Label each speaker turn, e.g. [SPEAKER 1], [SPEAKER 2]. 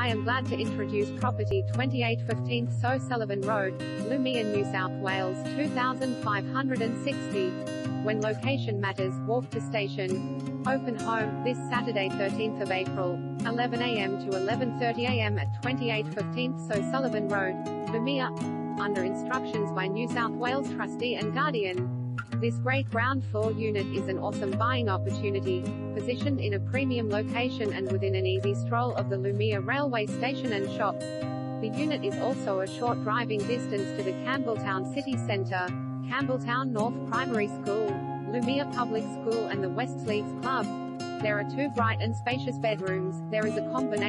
[SPEAKER 1] I am glad to introduce property 2815 O Sullivan Road, Leumeah, New South Wales 2560. When location matters, walk to station. Open home, this Saturday 13th of April, 11 a.m. to 11.30 a.m. at 2815 O Sullivan Road, Leumeah. Under instructions by New South Wales trustee and guardian. This great ground floor unit is an awesome buying opportunity, positioned in a premium location and within an easy stroll of the Leumeah railway station and shops. The unit is also a short driving distance to the Campbelltown City Centre, Campbelltown North Primary School, Leumeah Public School and the Westleagues Club. There are two bright and spacious bedrooms, there is a combination